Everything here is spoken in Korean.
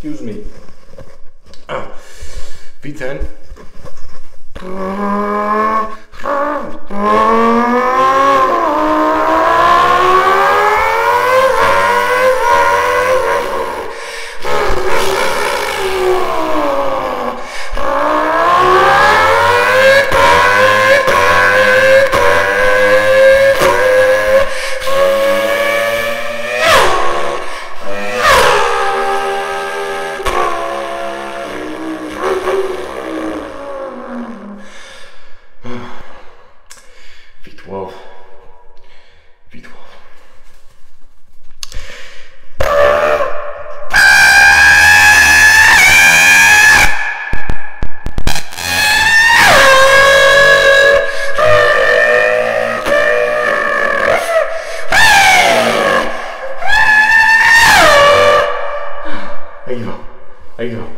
Excuse me. Ah, V10. There you go. There you go.